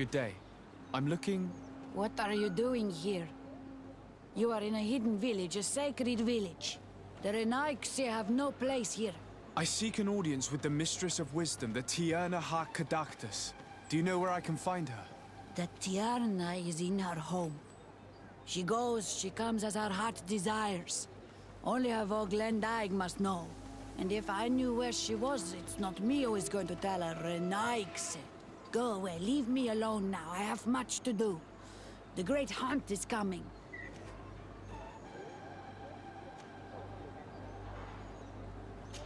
Good day. I'm looking... What are you doing here? You are in a hidden village, a sacred village. The Renaigse have no place here. I seek an audience with the Mistress of Wisdom, the Tiarna Ha Kadactus. Do you know where I can find her? The Tiarna is in her home. She goes, she comes as her heart desires. Only her Voglendaig must know. And if I knew where she was, it's not me who is going to tell her Renaigse. Go away, leave me alone now. I have much to do. The great hunt is coming.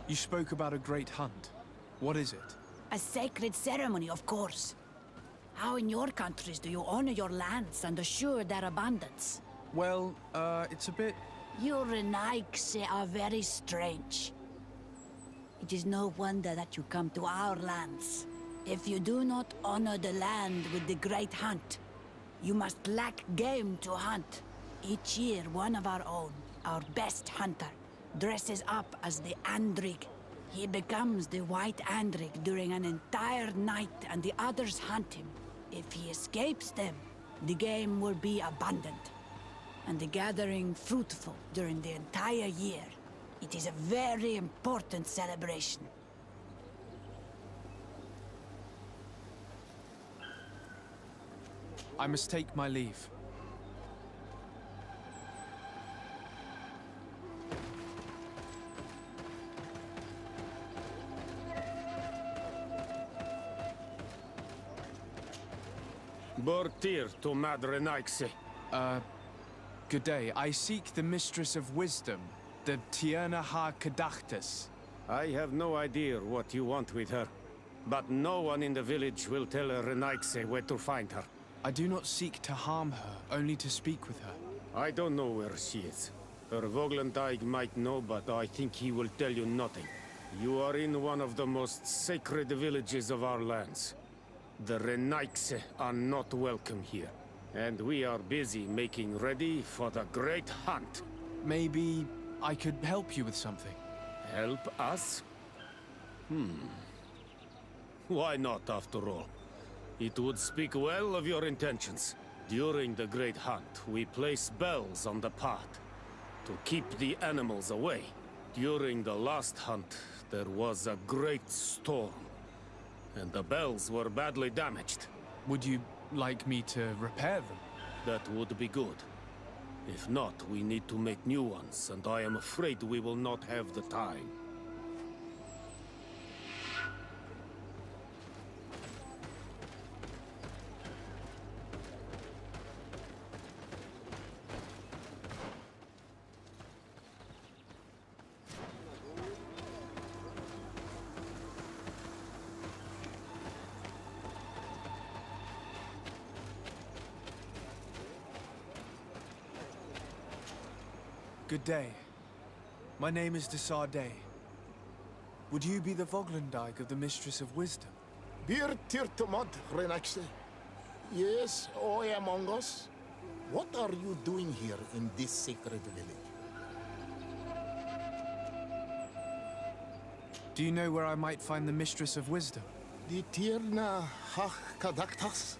You spoke about a great hunt. What is it? A sacred ceremony, of course. How in your countries do you honor your lands and assure their abundance? Well, uh, it's a bit... Your Renaigse are very strange. It is no wonder that you come to our lands. If you do not honor the land with the great hunt, you must lack game to hunt. Each year, one of our own, our best hunter, dresses up as the Andrig. He becomes the White Andrig during an entire night and the others hunt him. If he escapes them, the game will be abundant and the gathering fruitful during the entire year. It is a very important celebration. I must take my leave. Bortir to Madre. Uh, good day. I seek the Mistress of Wisdom, the Tiarna Ha Kadactus. I have no idea what you want with her. But no one in the village will tell Renaigse where to find her. I do not seek to harm her, only to speak with her. I don't know where she is. Her Voglendaig might know, but I think he will tell you nothing. You are in one of the most sacred villages of our lands. The Renaigse are not welcome here. And we are busy making ready for the great hunt. Maybe I could help you with something. Help us? Hmm. Why not, after all? It would speak well of your intentions. During the Great Hunt, we place bells on the path to keep the animals away. During the last hunt, there was a great storm, and the bells were badly damaged. Would you like me to repair them? That would be good. If not, we need to make new ones, and I am afraid we will not have the time. Good day. My name is De Sardet. Would you be the Voglendyke of the Mistress of Wisdom? Bir tirtumad, Renaxe. Yes, I among us. What are you doing here in this sacred village? Do you know where I might find the Mistress of Wisdom? The Tiarna Hach?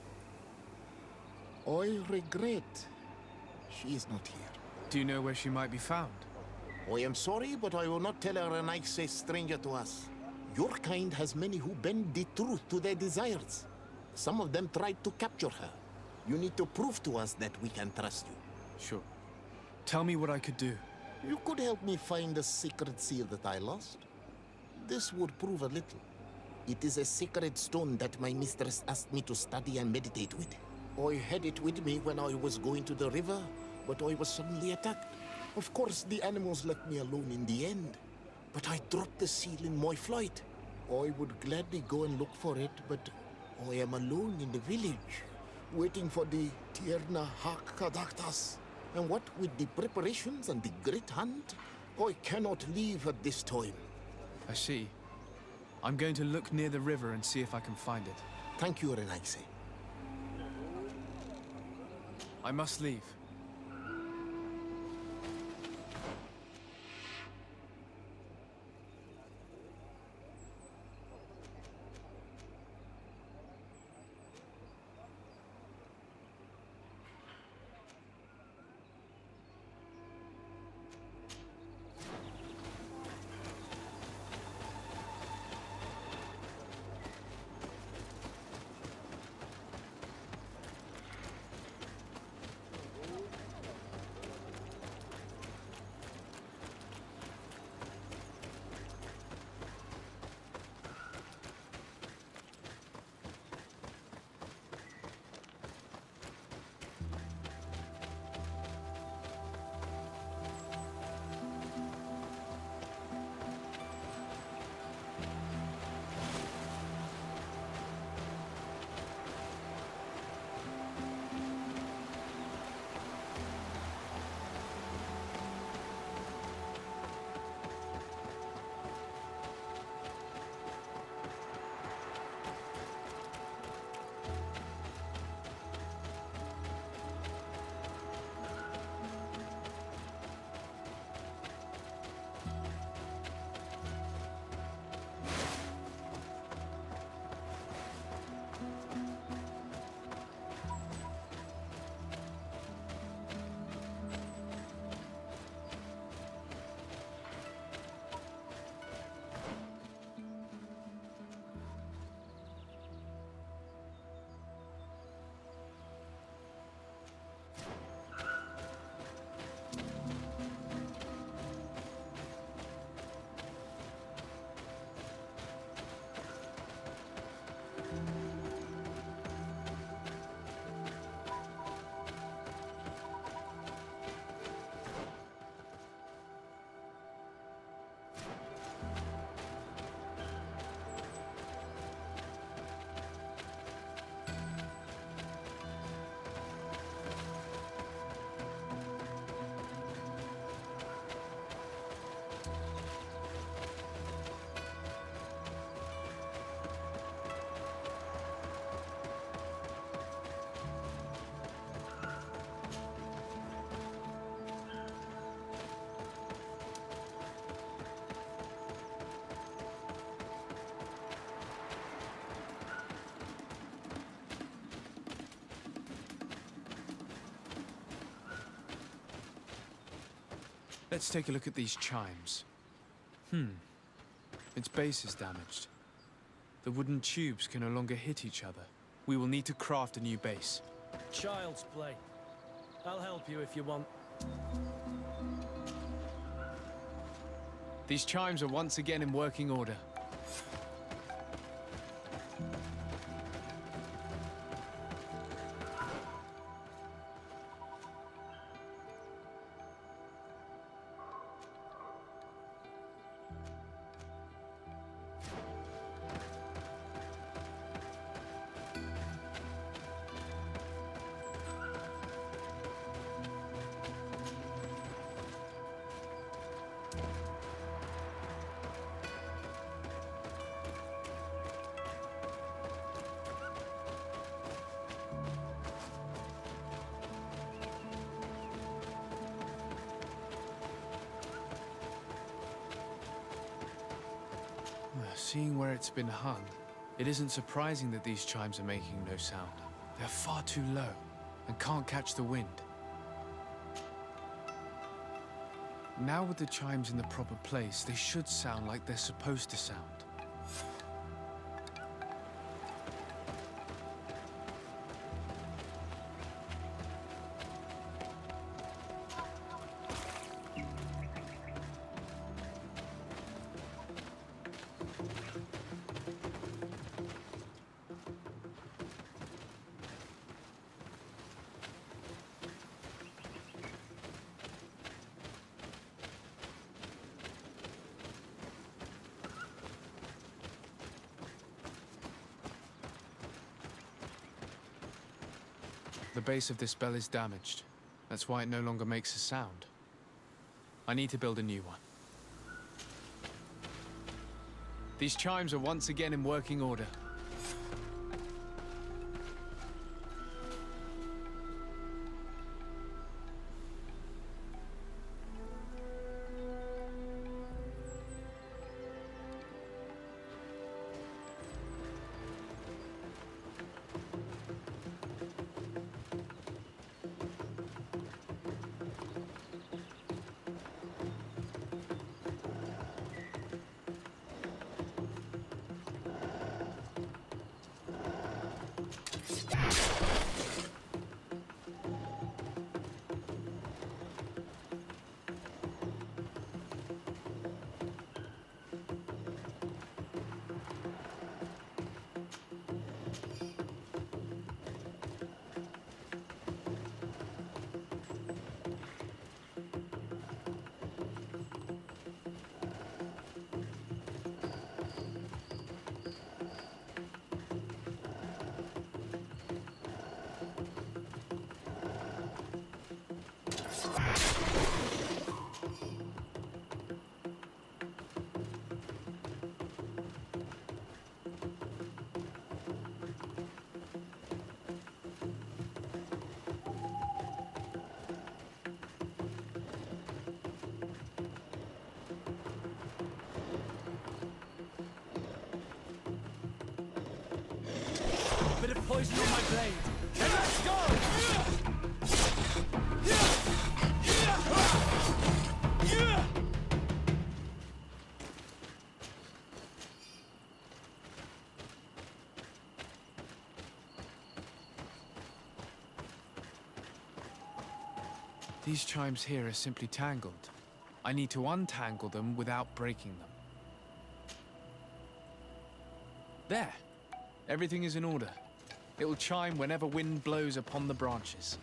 I regret she is not here. Do you know where she might be found? I am sorry, but I will not tell her a nice say stranger to us. Your kind has many who bend the truth to their desires. Some of them tried to capture her. You need to prove to us that we can trust you. Sure. Tell me what I could do. You could help me find the secret seal that I lost. This would prove a little. It is a sacred stone that my mistress asked me to study and meditate with. I had it with me when I was going to the river, but I was suddenly attacked. Of course, the animals left me alone in the end. But I dropped the seal in my flight. I would gladly go and look for it, but I am alone in the village, waiting for the Tiarna Hakadaktas. And what with the preparations and the great hunt, I cannot leave at this time. I see. I'm going to look near the river and see if I can find it. Thank you, Renaigse. I must leave. Let's take a look at these chimes. Hmm. Its base is damaged. The wooden tubes can no longer hit each other. We will need to craft a new base. Child's play. I'll help you if you want. These chimes are once again in working order. Seeing where it's been hung, it isn't surprising that these chimes are making no sound. They're far too low and can't catch the wind. Now with the chimes in the proper place, they should sound like they're supposed to sound. Base of this bell is damaged. That's why it no longer makes a sound. I need to build a new one. These chimes are once again in working order. Poison on my blade. And let's go! These chimes here are simply tangled. I need to untangle them without breaking them. There! Everything is in order. It will chime whenever wind blows upon the branches.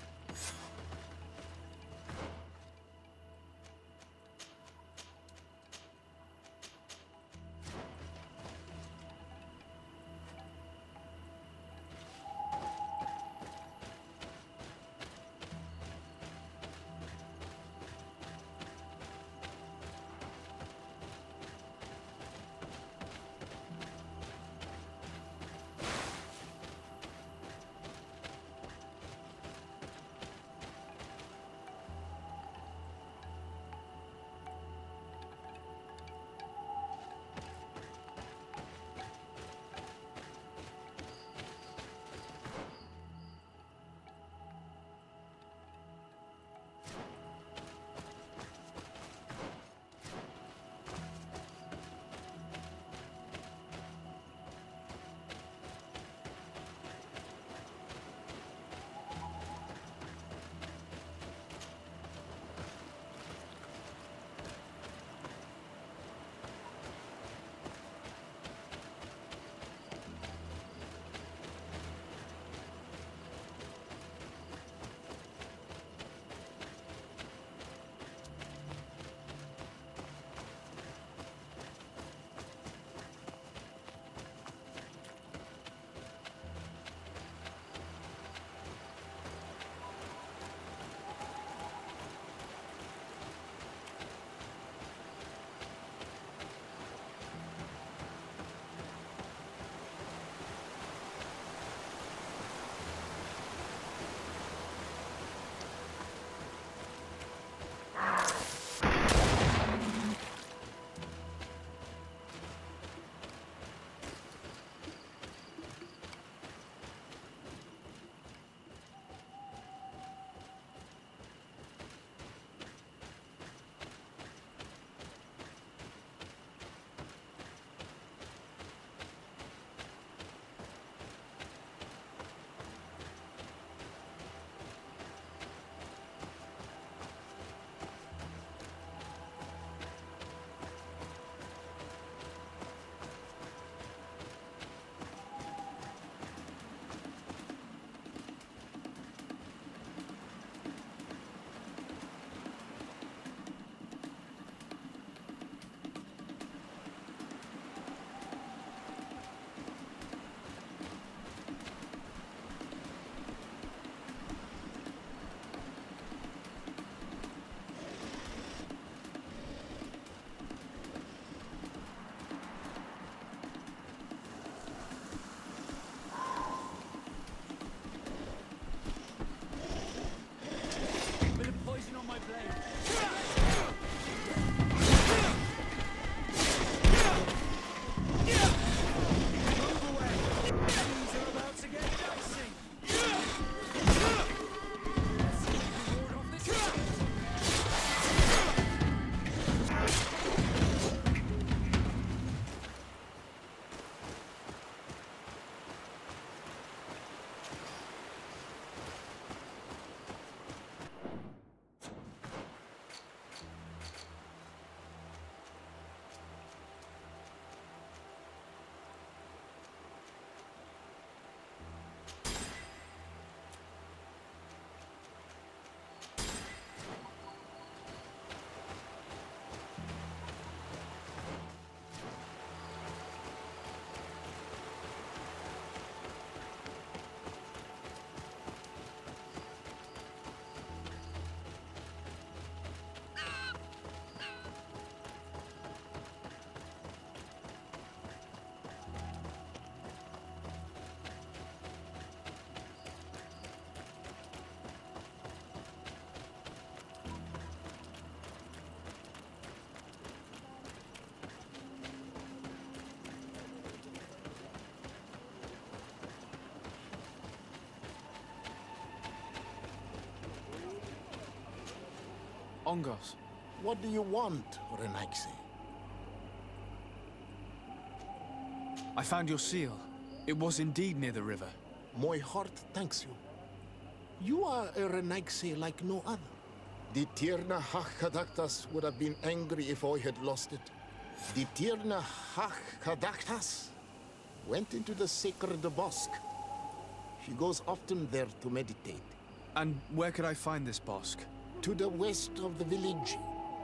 Ongos. What do you want, Renaxe? I found your seal. It was indeed near the river. My heart thanks you. You are a Renaxe like no other. The Tiarna Hakadaktas would have been angry if I had lost it. The Tiarna Hakadaktas went into the sacred bosque. She goes often there to meditate. And where could I find this bosque? To the west of the village,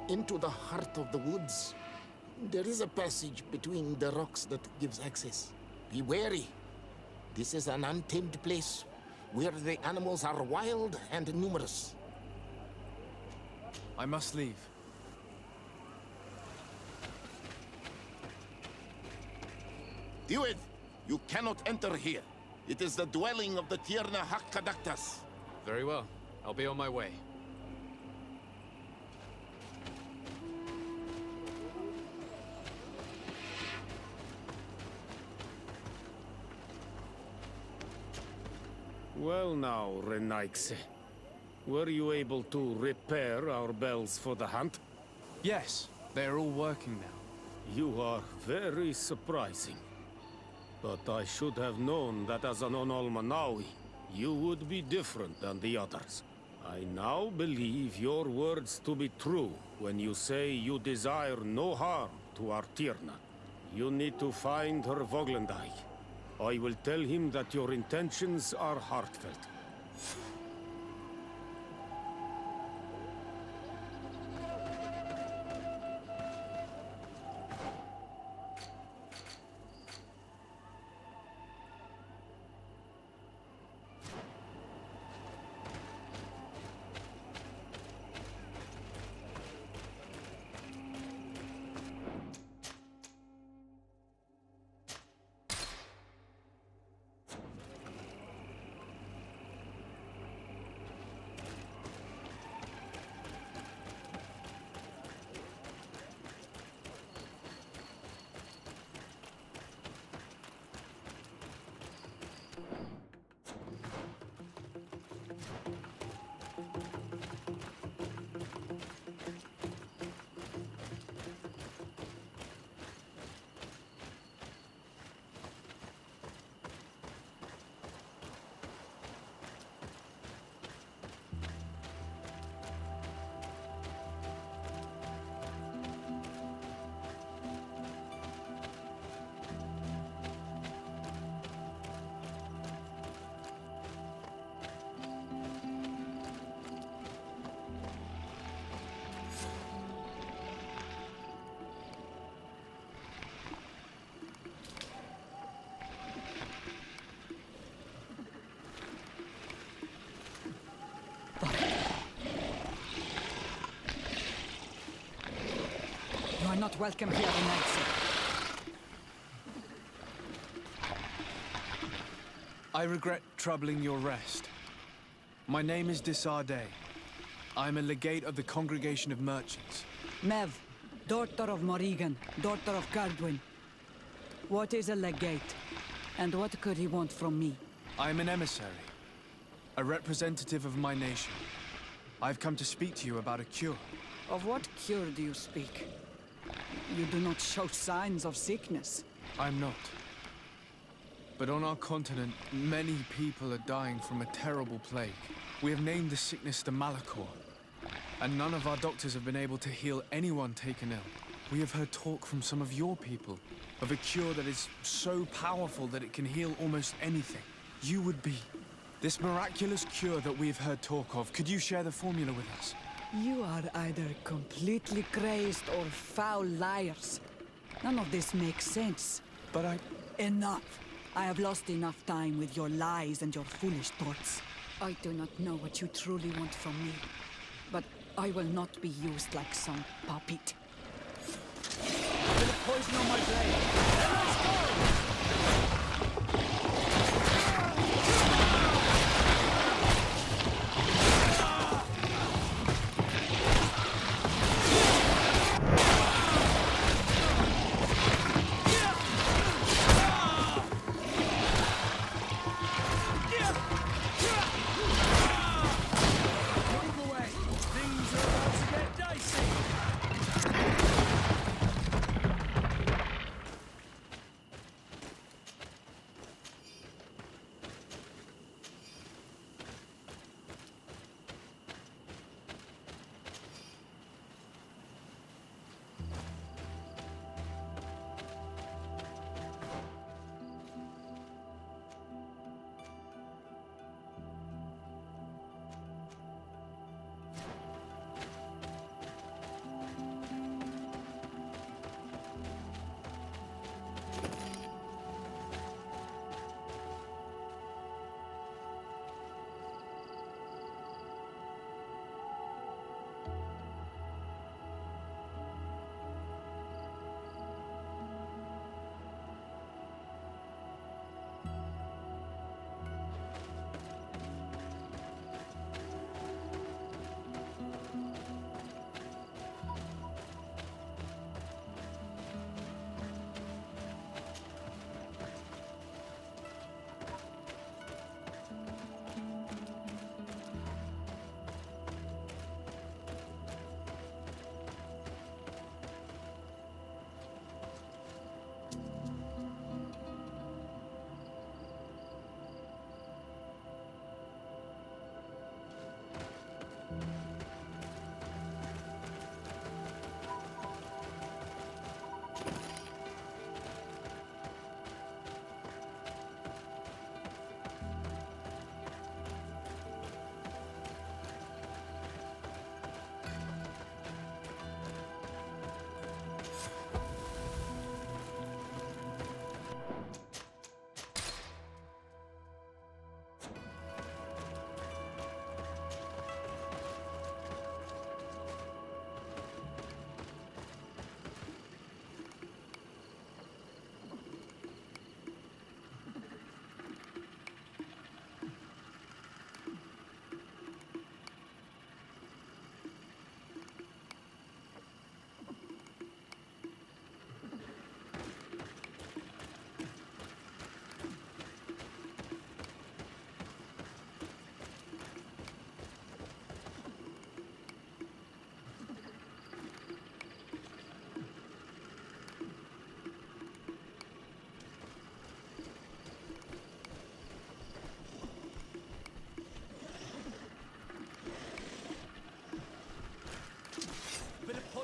into the heart of the woods. There is a passage between the rocks that gives access. Be wary. This is an untamed place where the animals are wild and numerous. I must leave. Duid, you cannot enter here. It is the dwelling of the Tiarna Hakadaktas. Very well. I'll be on my way. Well now, Renaigse. Were you able to repair our bells for the hunt? Yes, they are all working now. You are very surprising. But I should have known that as an Onolmanawi, you would be different than the others. I now believe your words to be true when you say you desire no harm to Artirna. You need to find her Voglendai. I will tell him that your intentions are heartfelt. Not welcome here, Renaxe. I regret troubling your rest. My name is De Sardet. I am a legate of the Congregation of Merchants. Mev, daughter of Morrigan, daughter of Gardwin. What is a legate? And what could he want from me? I am an emissary, a representative of my nation. I've come to speak to you about a cure. Of what cure do you speak? You do not show signs of sickness. I'm not. But on our continent, many people are dying from a terrible plague. We have named the sickness the Malichor. And none of our doctors have been able to heal anyone taken ill. We have heard talk from some of your people of a cure that is so powerful that it can heal almost anything. You would be this miraculous cure that we've heard talk of. Could you share the formula with us? You are either completely crazed or foul liars. None of this makes sense. But I... Enough! I have lost enough time with your lies and your foolish thoughts. I do not know what you truly want from me, but I will not be used like some puppet. Of poison on my blade.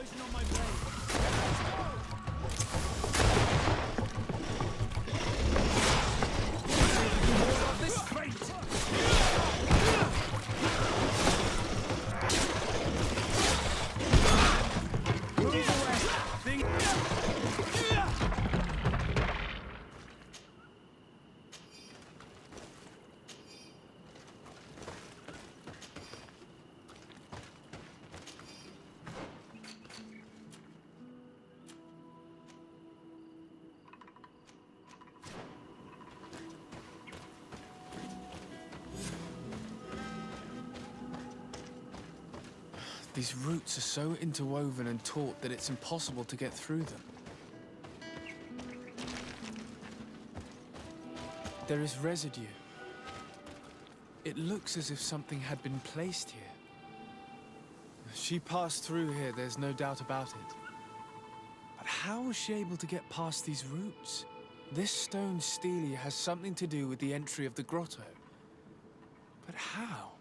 poison on my brain. These roots are so interwoven and taut that it's impossible to get through them. There is residue. It looks as if something had been placed here. She passed through here, there's no doubt about it. But how was she able to get past these roots? This stone stele has something to do with the entry of the grotto. But how?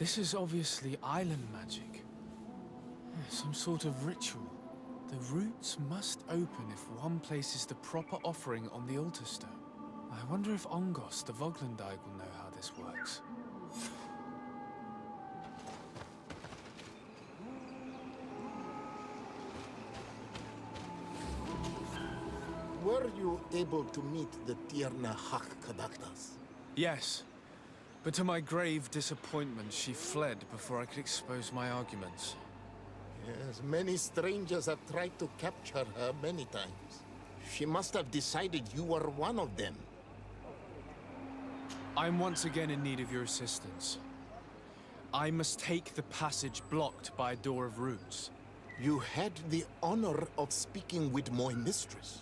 This is obviously island magic. Some sort of ritual. The roots must open if one places the proper offering on the altar stone. I wonder if Ongos, the Voglendyke, will know how this works. Were you able to meet the Tiarna Hak Kadaktas? Yes, but to my grave disappointment, she fled before I could expose my arguments. Yes, many strangers have tried to capture her many times. She must have decided you were one of them. I'm once again in need of your assistance. I must take the passage blocked by a door of roots. You had the honor of speaking with my mistress.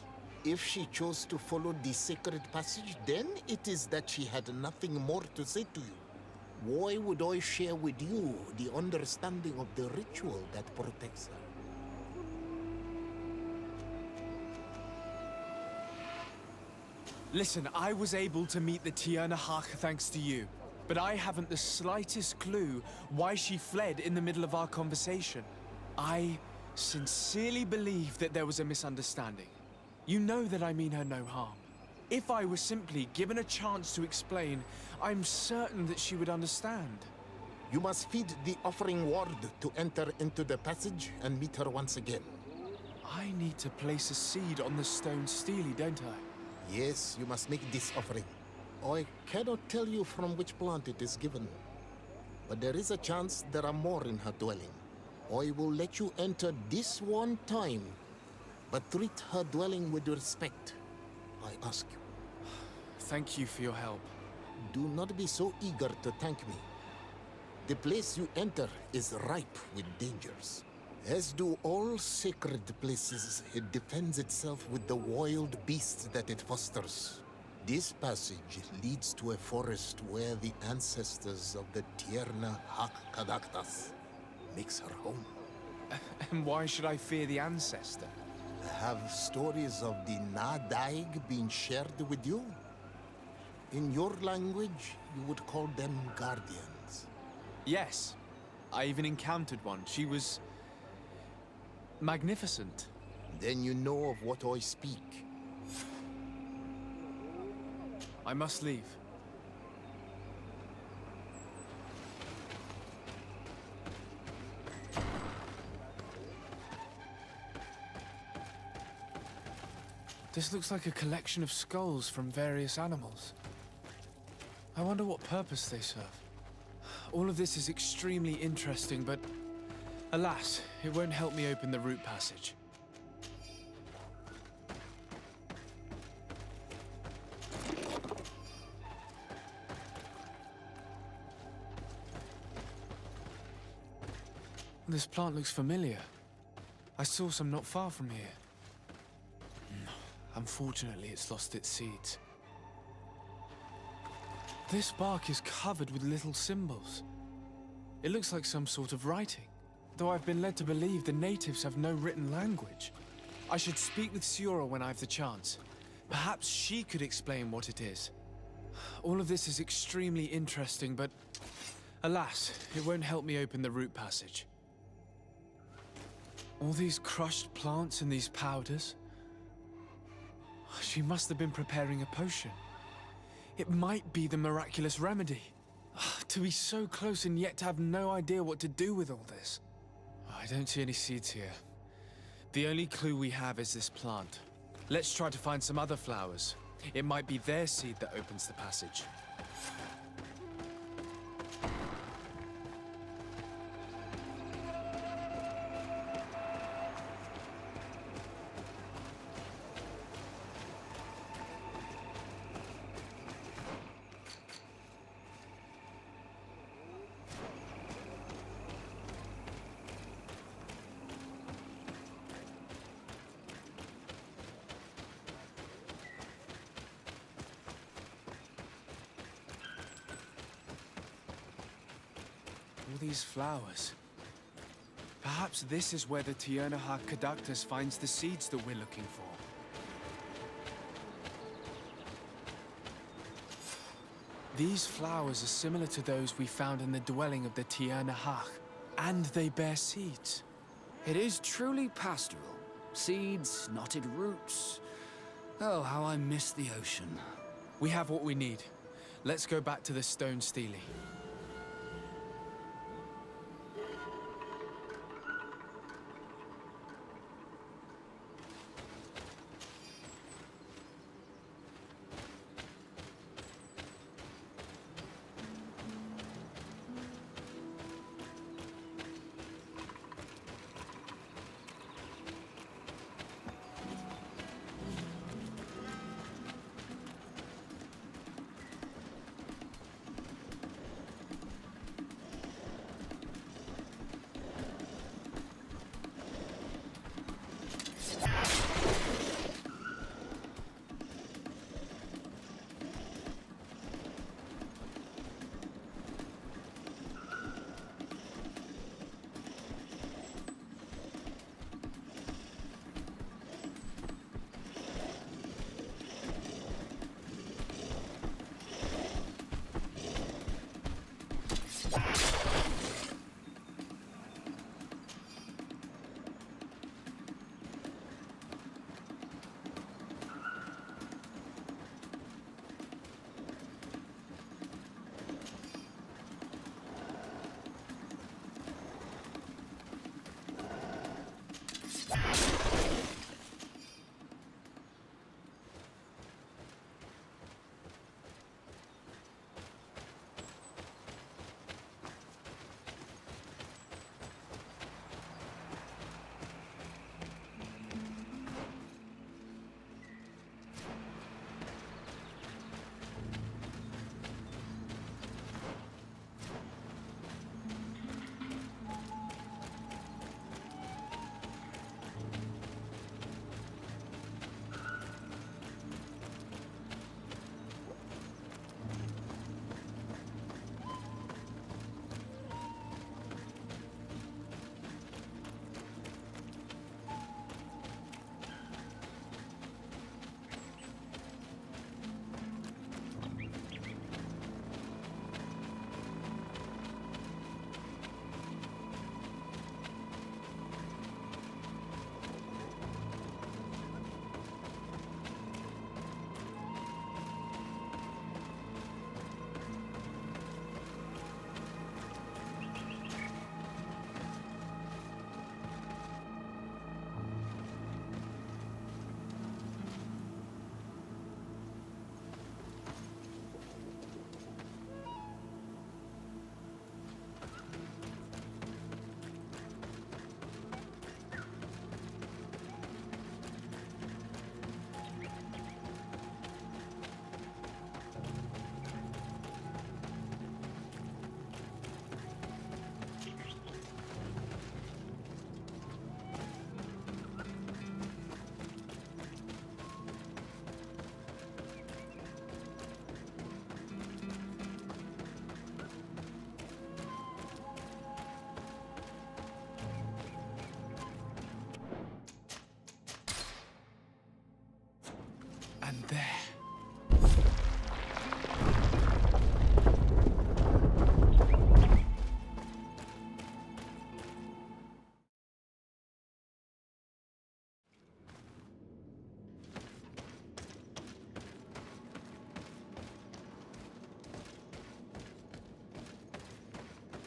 If she chose to follow the sacred passage, then it is that she had nothing more to say to you. Why would I share with you the understanding of the ritual that protects her? Listen, I was able to meet the Tiana thanks to you, but I haven't the slightest clue why she fled in the middle of our conversation. I sincerely believe that there was a misunderstanding. You know that I mean her no harm. If I were simply given a chance to explain, I'm certain that she would understand. You must feed the offering ward to enter into the passage and meet her once again. I need to place a seed on the stone stele, don't I? Yes, you must make this offering. I cannot tell you from which plant it is given. But there is a chance there are more in her dwelling. I will let you enter this one time, but treat her dwelling with respect. I ask you. Thank you for your help. Do not be so eager to thank me. The place you enter is ripe with dangers. As do all sacred places, it defends itself with the wild beasts that it fosters. This passage leads to a forest where the ancestors of the Tiarna Hak makes her home. And why should I fear the ancestor? Have stories of the Nadaig been shared with you? In your language, you would call them guardians. Yes. I even encountered one. She was... magnificent. Then you know of what I speak. I must leave. This looks like a collection of skulls from various animals. I wonder what purpose they serve. All of this is extremely interesting, but alas, it won't help me open the root passage. This plant looks familiar. I saw some not far from here. Unfortunately, it's lost its seeds. This bark is covered with little symbols. It looks like some sort of writing, though I've been led to believe the natives have no written language. I should speak with Siora when I have the chance. Perhaps she could explain what it is. All of this is extremely interesting, but alas, it won't help me open the root passage. All these crushed plants and these powders. She must have been preparing a potion. It might be the miraculous remedy. Ah, to be so close and yet to have no idea what to do with all this. I don't see any seeds here. The only clue we have is this plant. Let's try to find some other flowers. It might be their seed that opens the passage. Flowers. Perhaps this is where the Tiernahak Caductus finds the seeds that we're looking for. These flowers are similar to those we found in the dwelling of the Tiernahak, and they bear seeds. It is truly pastoral. Seeds, knotted roots. Oh, how I miss the ocean. We have what we need. Let's go back to the Stone Stele. There.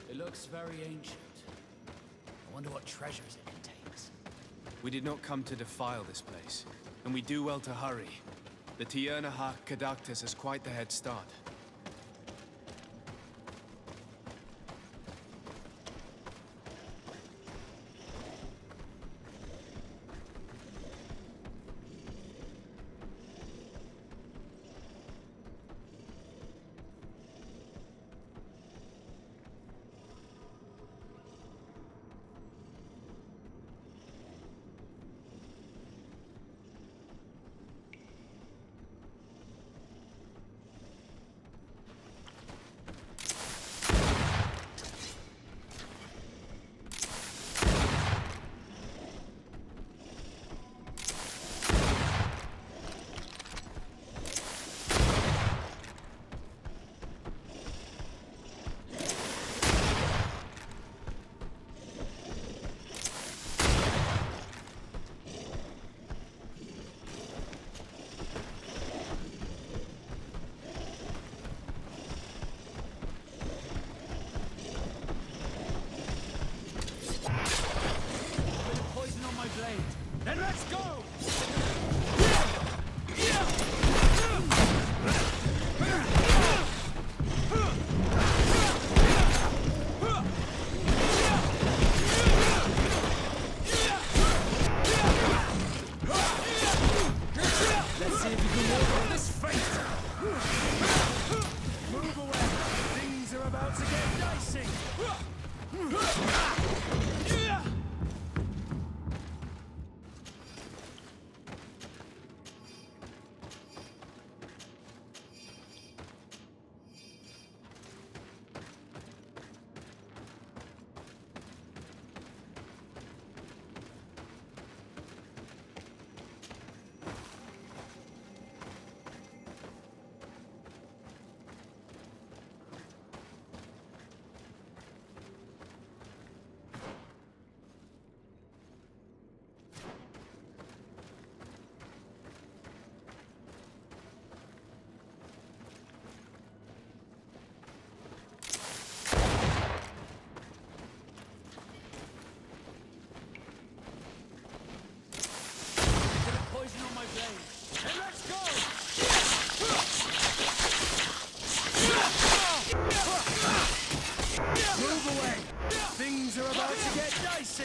It looks very ancient. I wonder what treasures it contains. We did not come to defile this place, and we do well to hurry. The Tiernahak Caductus has quite the head start.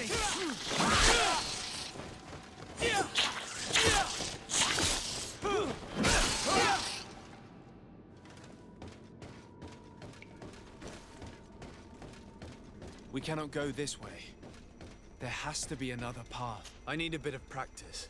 see. We cannot go this way. There has to be another path. I need a bit of practice.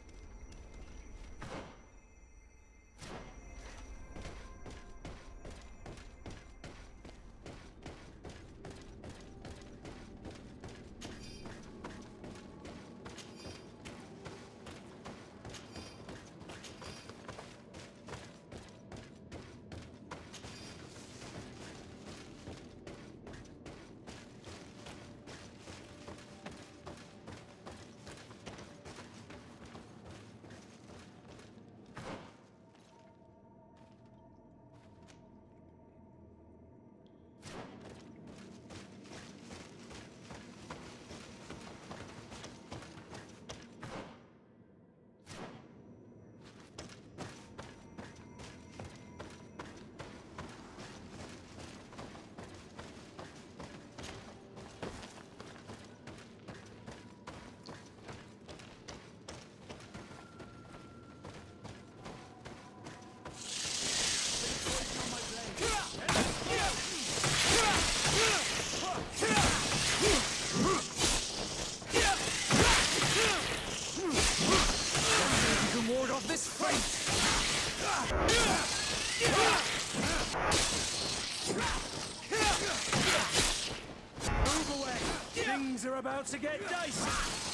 About to get dicey!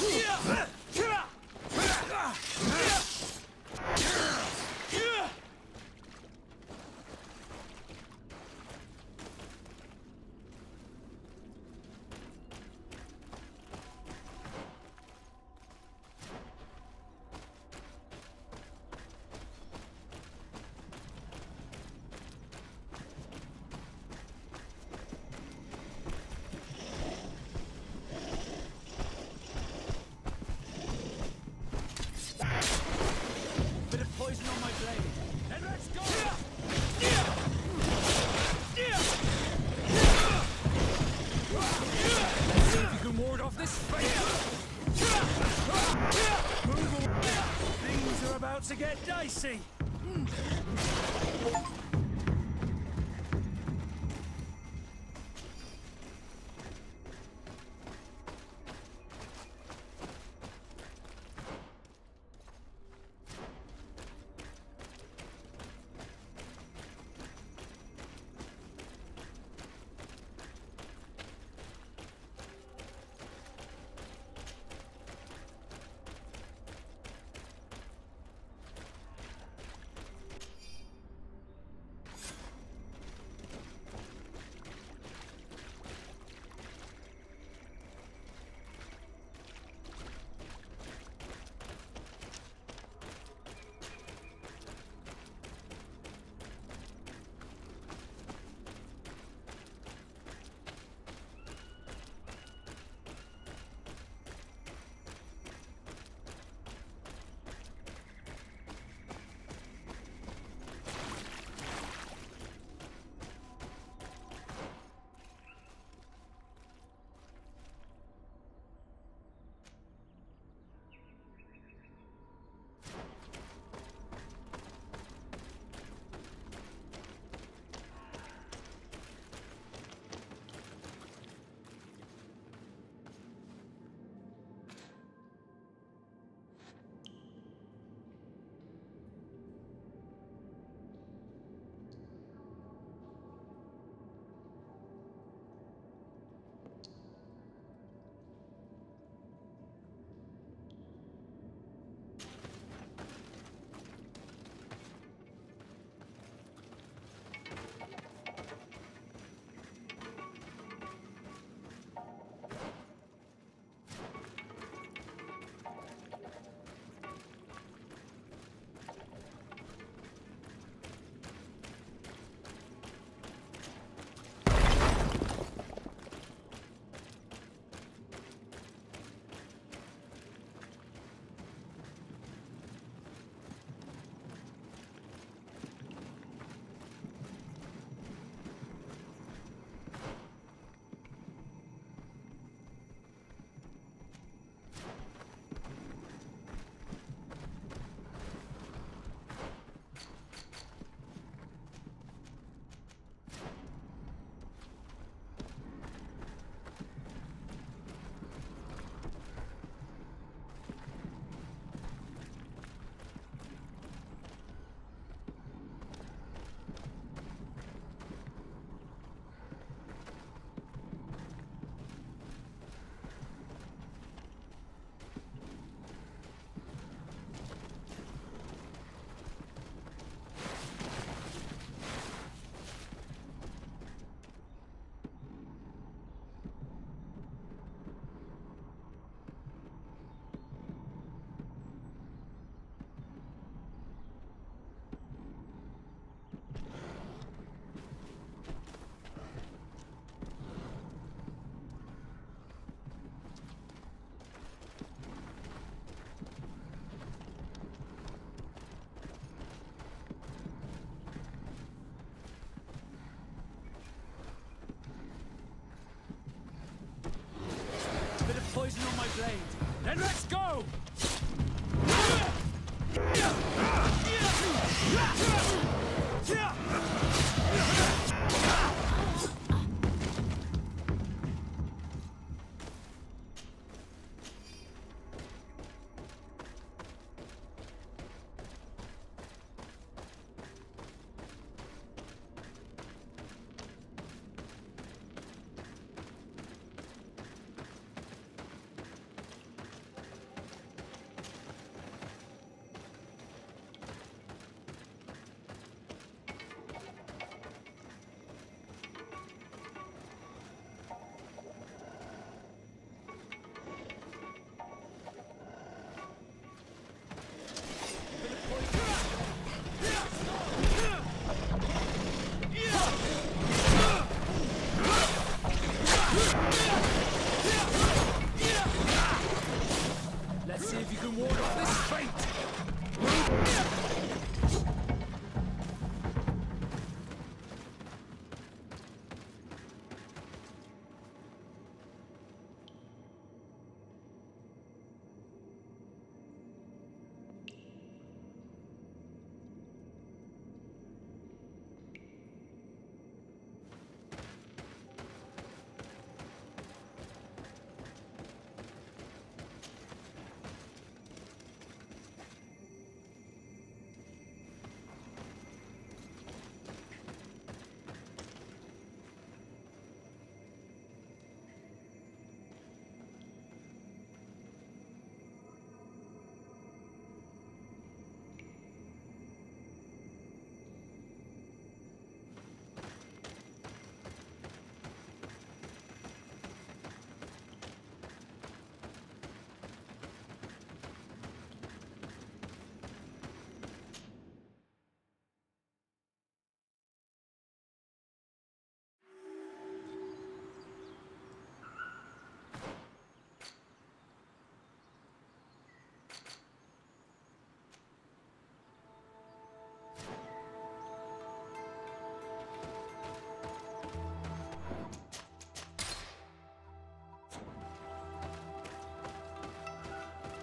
Yeah! To get Then let's go!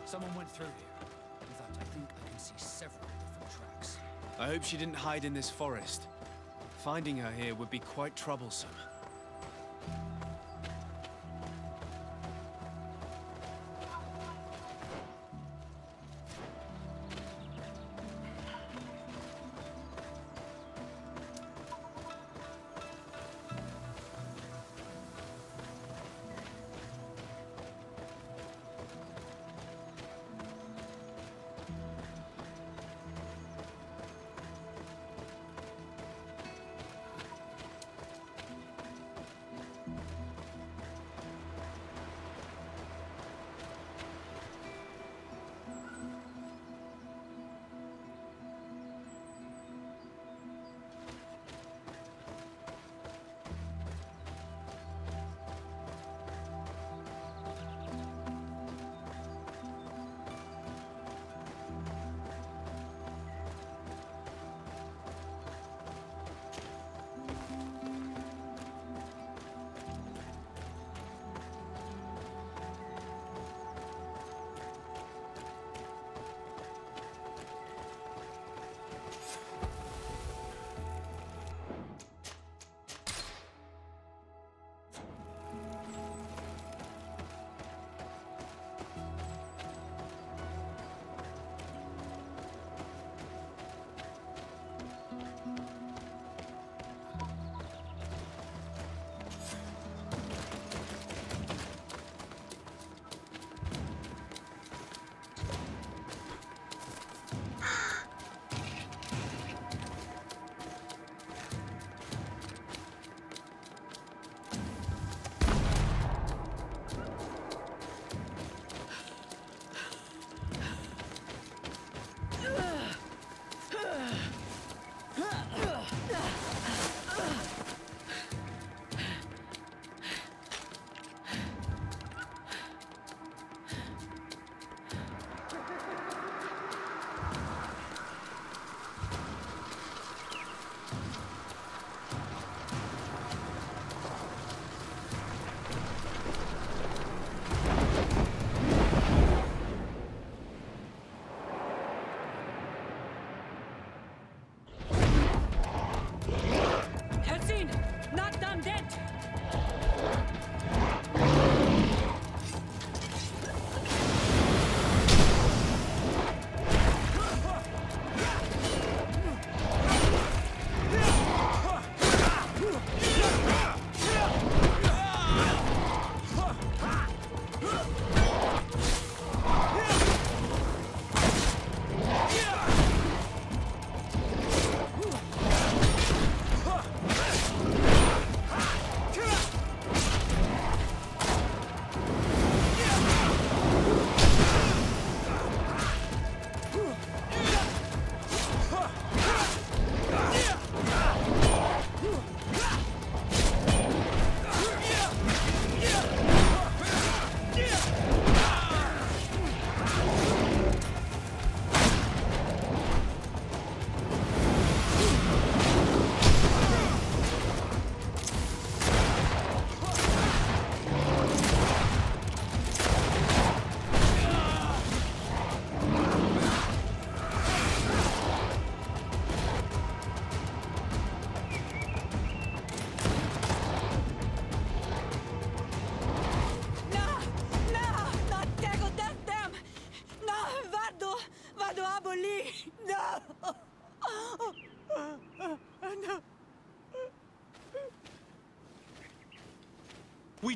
Someone went through here. In fact, I think I can see several different tracks. I hope she didn't hide in this forest. Finding her here would be quite troublesome.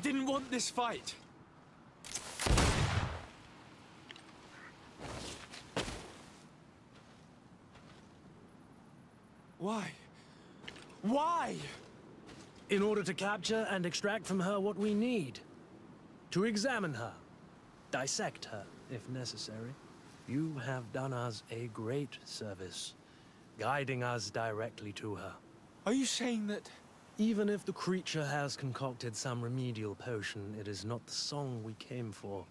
Didn't want this fight! Why? Why? in order to capture and extract from her what we need. To examine her, dissect her, if necessary. You have done us a great service, guiding us directly to her. Are you saying that... Even if the creature has concocted some remedial potion, it is not the song we came for,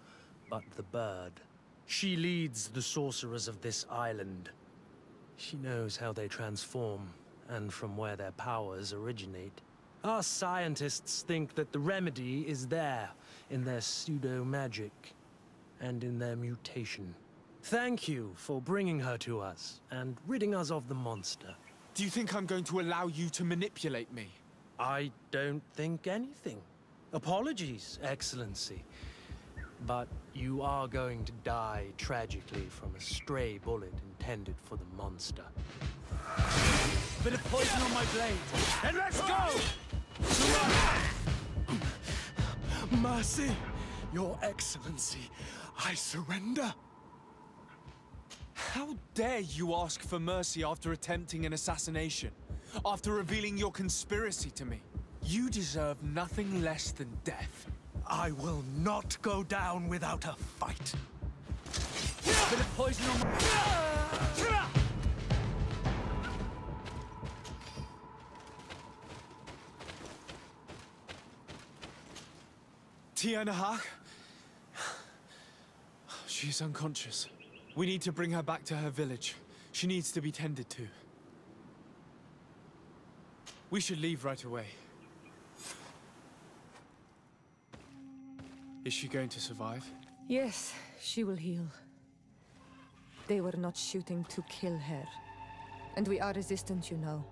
but the bird. She leads the sorcerers of this island. She knows how they transform, and from where their powers originate. Our scientists think that the remedy is there, in their pseudo-magic. and in their mutation. Thank you for bringing her to us and ridding us of the monster. Do you think I'm going to allow you to manipulate me? I don't think anything. Apologies, Excellency. But you are going to die tragically from a stray bullet intended for the monster. Bit of poison on my blade, and let's go! Mercy, Your Excellency, I surrender. How dare you ask for mercy after attempting an assassination? After revealing your conspiracy to me? You deserve nothing less than death. I will not go down without a fight. Bit of poison on my... Tia Nahak? She's unconscious. We need to bring her back to her village. She needs to be tended to. We should leave right away. Is she going to survive? Yes, she will heal. They were not shooting to kill her. And we are resistant, you know.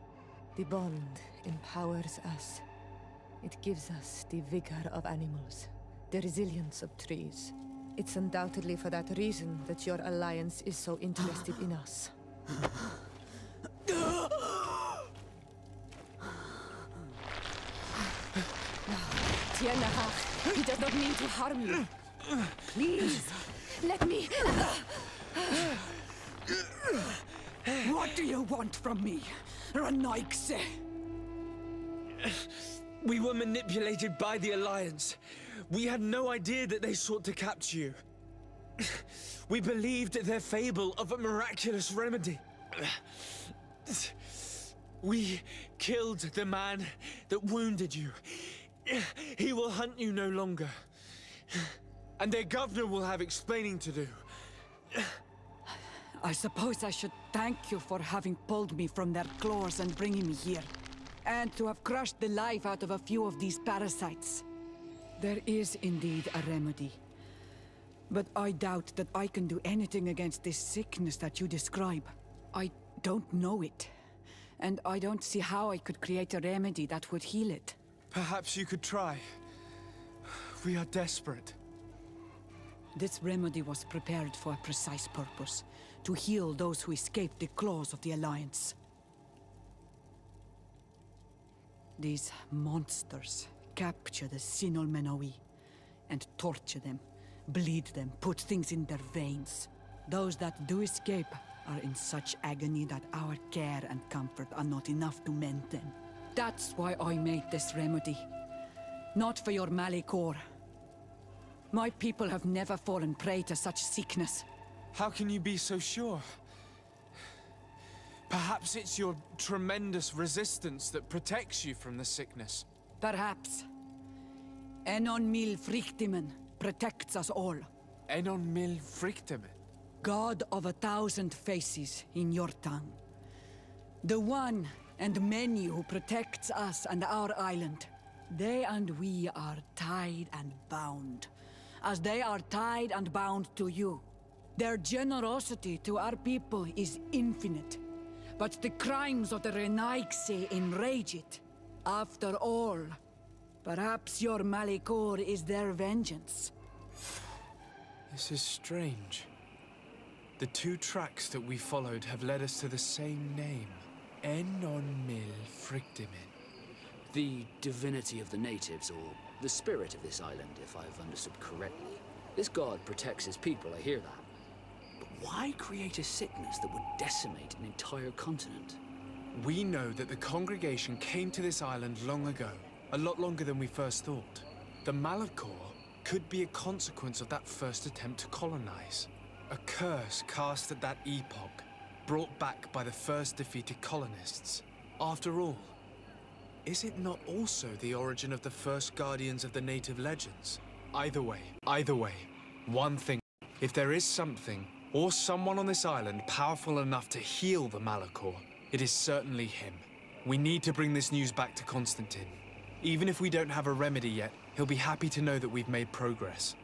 The bond empowers us. It gives us the vigor of animals, the resilience of trees. It's undoubtedly for that reason that your alliance is so interested in us. Tiarna, he does not mean to harm you. Please, let me. What do you want from me, Renaigse? We were manipulated by the Alliance. We had no idea that they sought to capture you. We believed their fable of a miraculous remedy. We killed the man that wounded you. He will hunt you no longer. And their governor will have explaining to do. I suppose I should thank you for having pulled me from their claws and bringing me here. And to have crushed the life out of a few of these parasites. There is indeed a remedy. But I doubt that I can do anything against this sickness that you describe. I don't know it. And I don't see how I could create a remedy that would heal it. Perhaps you could try. We are desperate. This remedy was prepared for a precise purpose. To heal those who escaped the claws of the Alliance. These monsters capture the Sinol Menoi and torture them, bleed them, put things in their veins. Those that do escape are in such agony that our care and comfort are not enough to mend them. That's why I made this remedy. Not for your Malichor. My people have never fallen prey to such sickness. How can you be so sure? Perhaps it's your tremendous resistance that protects you from the sickness. Perhaps. Enon Mil Frictimen protects us all. Enon mil frictimen. God of a thousand faces in your tongue. The one and many who protects us and our island. They and we are tied and bound, as they are tied and bound to you. Their generosity to our people is infinite, but the crimes of the Renaigse enrage it. After all, perhaps your Malichor is their vengeance. This is strange. The two tracks that we followed have led us to the same name. Enon mil frictimen. The divinity of the natives, or the spirit of this island, if I've understood correctly. This god protects his people, I hear that. But why create a sickness that would decimate an entire continent? We know that the congregation came to this island long ago, a lot longer than we first thought. The Malichor could be a consequence of that first attempt to colonize. A curse cast at that epoch, brought back by the first defeated colonists. After all, is it not also the origin of the first guardians of the native legends? Either way, either way, one thing. If there is something, or someone on this island powerful enough to heal the Malichor, it is certainly him. We need to bring this news back to Constantine. Even if we don't have a remedy yet, he'll be happy to know that we've made progress.